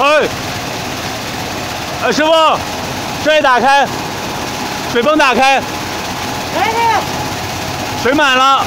哎，哎，师傅，水打开，水泵打开，来，水满了。